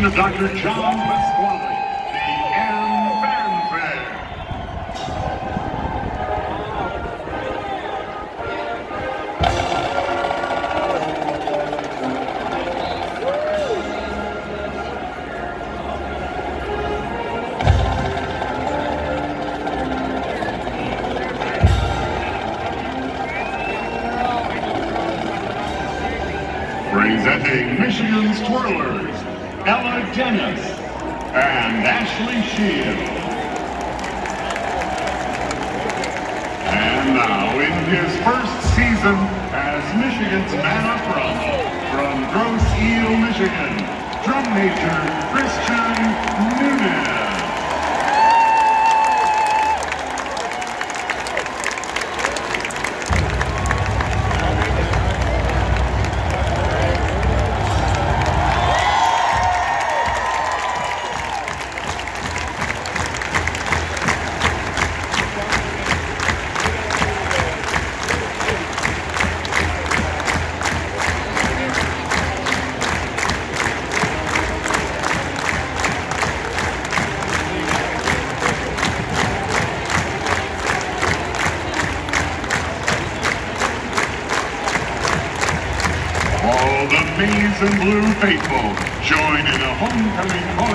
the of Dr. John Pasquale, the M Fanfare. Presenting Michigan's Twirlers, Ella Dennis and Ashley Shield. And now, in his first season as Michigan's man up from Grosse Ile, Michigan, drum major Christian Nunez. Join in a homecoming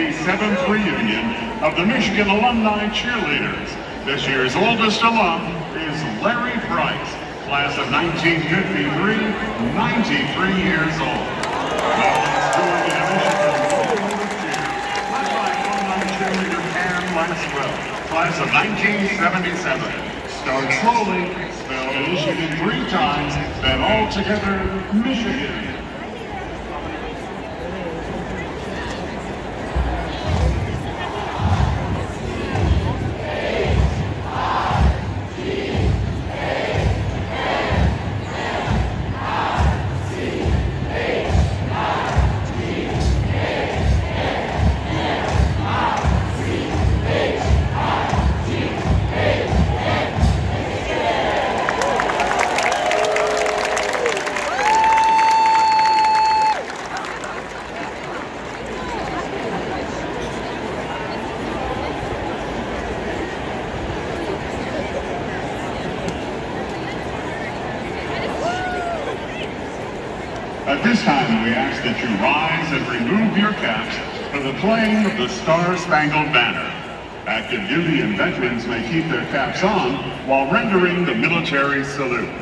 the 57th reunion of the Michigan Alumni Cheerleaders. This year's oldest alum is Larry Price, class of 1953, 93 years old. Now let's join the Michigan cheer, led by online cheerleader Pam class of 1977. Start slowly, spell three times, then all together, Michigan. At this time, we ask that you rise and remove your caps for the playing of the Star-Spangled Banner. Active duty and veterans may keep their caps on while rendering the military salute.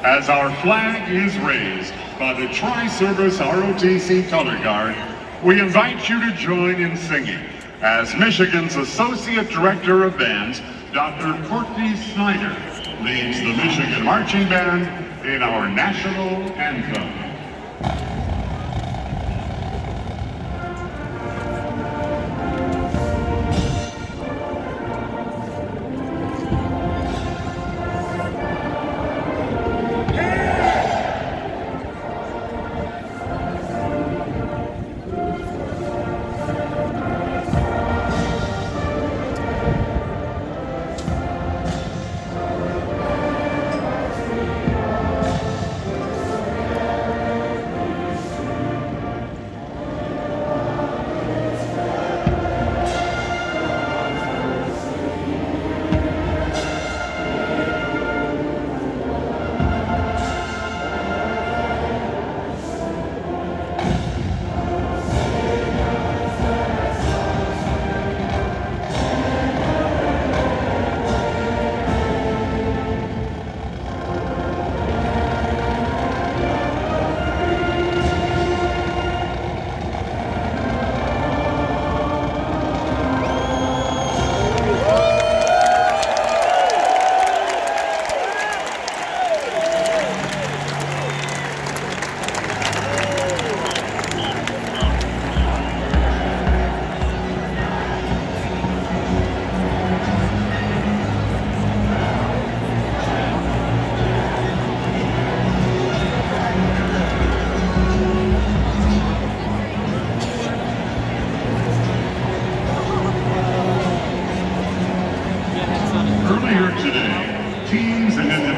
As our flag is raised by the Tri-Service ROTC Color Guard, we invite you to join in singing as Michigan's Associate Director of Bands, Dr. Courtney Snyder, leads the Michigan Marching Band in our national anthem. Earlier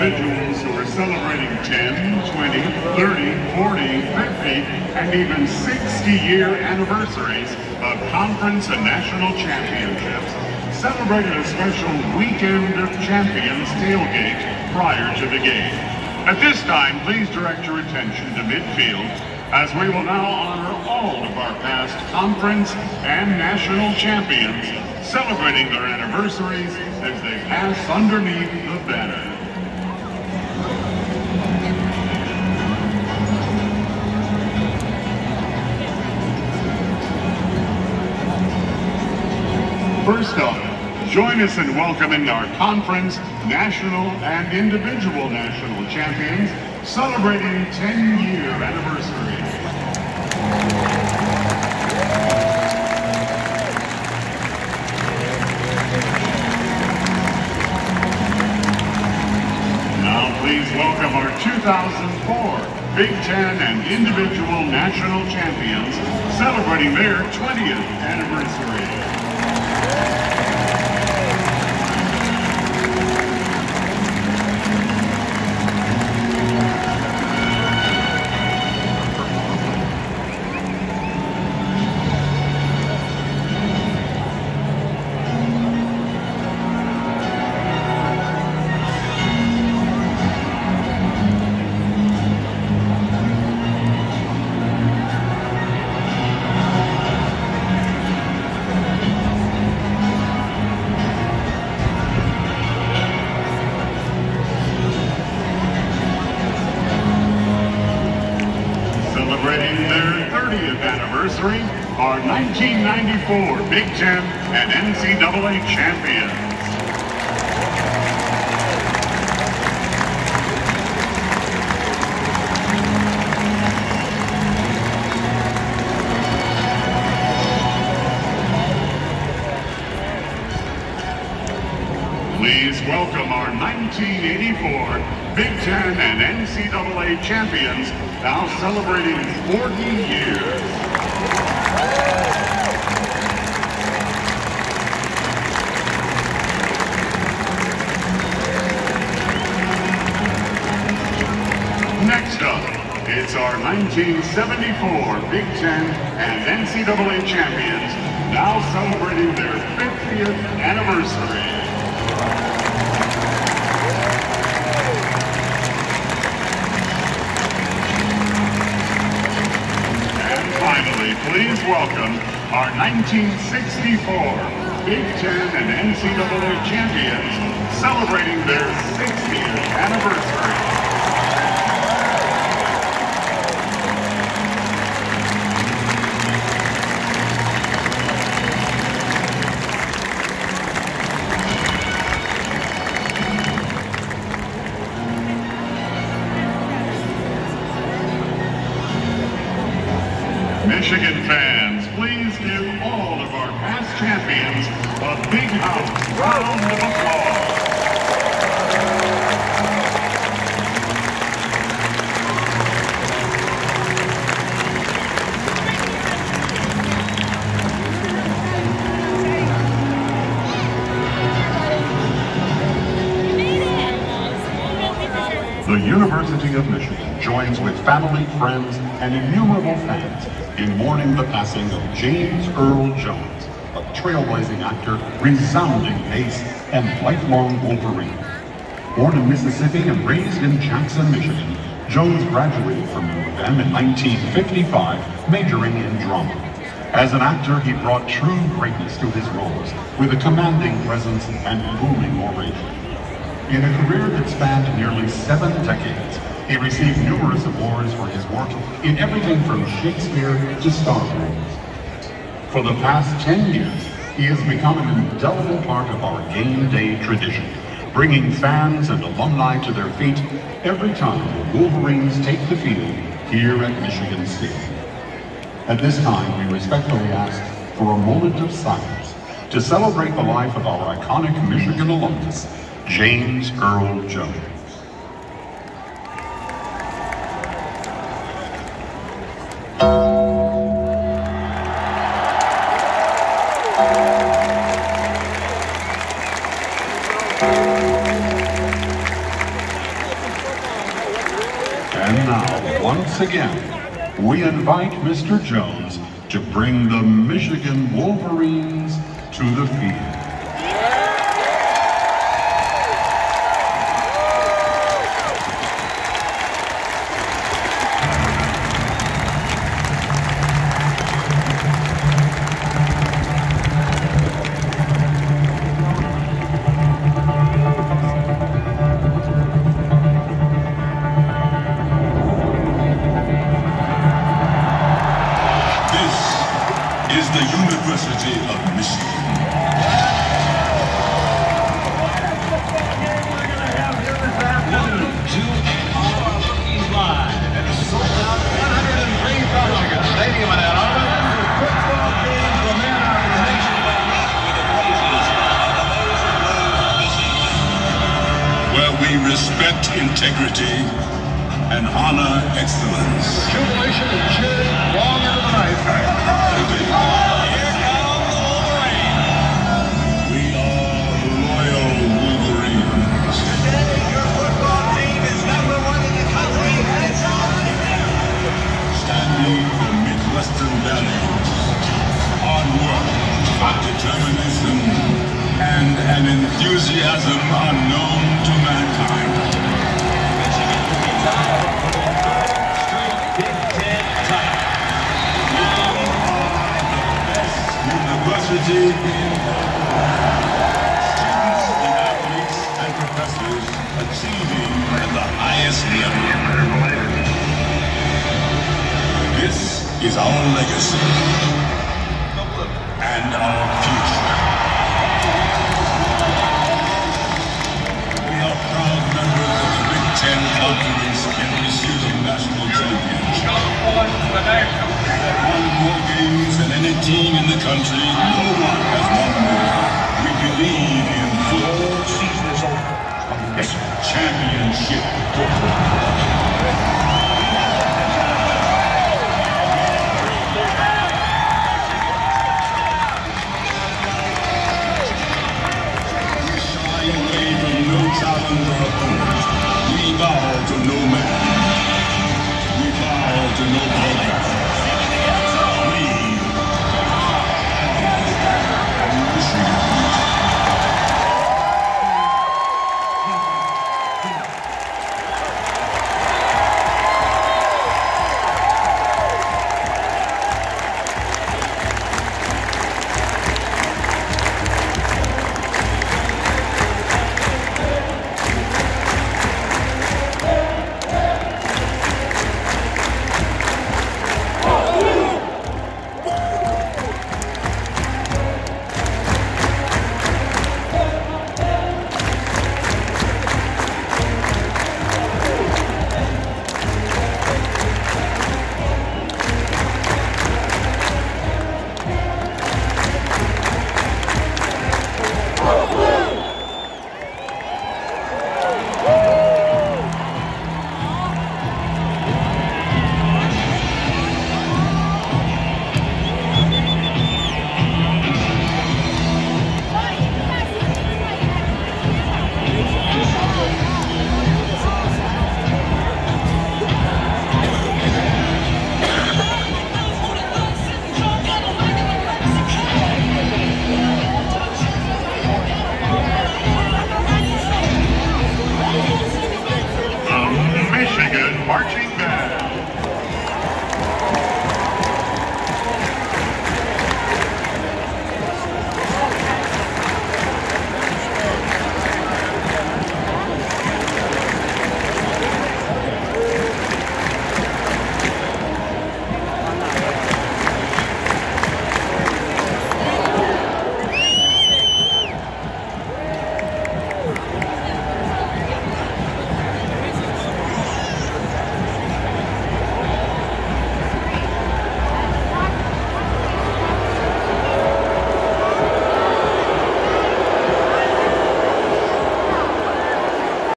individuals who are celebrating 10, 20, 30, 40, 50, and even 60-year anniversaries of conference and national championships celebrated a special Weekend of Champions tailgate prior to the game. At this time, please direct your attention to midfield as we will now honor all of our past conference and national champions celebrating their anniversaries as they pass underneath the Up, join us in welcoming our conference, national, and individual national champions celebrating 10-year anniversary. Now please welcome our 2004 Big Ten and individual national champions celebrating their 20th anniversary. 1994 Big Ten and NCAA champions. Please welcome our 1984 Big Ten and NCAA champions, now celebrating 40 years. Our 1974 Big Ten and NCAA champions, now celebrating their 50th anniversary. And finally, please welcome our 1964 Big Ten and NCAA champions celebrating their 60th anniversary. Champions a big house round of applause. The University of Michigan joins with family, friends, and innumerable fans in mourning the passing of James Earl Jones, trailblazing actor, resounding bass, and lifelong Wolverine. Born in Mississippi and raised in Jackson, Michigan, Jones graduated from U of M in 1955, majoring in drama. As an actor, he brought true greatness to his roles, with a commanding presence and booming oration. In a career that spanned nearly seven decades, he received numerous awards for his work in everything from Shakespeare to Star Wars. For the past 10 years, he has become an indelible part of our game day tradition, bringing fans and alumni to their feet every time the Wolverines take the field here at Michigan Stadium. At this time, we respectfully ask for a moment of silence to celebrate the life of our iconic Michigan alumnus, James Earl Jones. Again, we invite Mr. Jones to bring the Michigan Wolverines to the field. Integrity and honor excellence. Jubilation and cheering long into the night. Here come the Wolverines. We are loyal Wolverines. Today, Your football team is number one in the country and it's on. Standing for Midwestern values, hard work, determination, and an enthusiasm unknown Students and athletes and professors achieving the highest level. This is our legacy no challenge or. We bow to no man. We bow to no brother.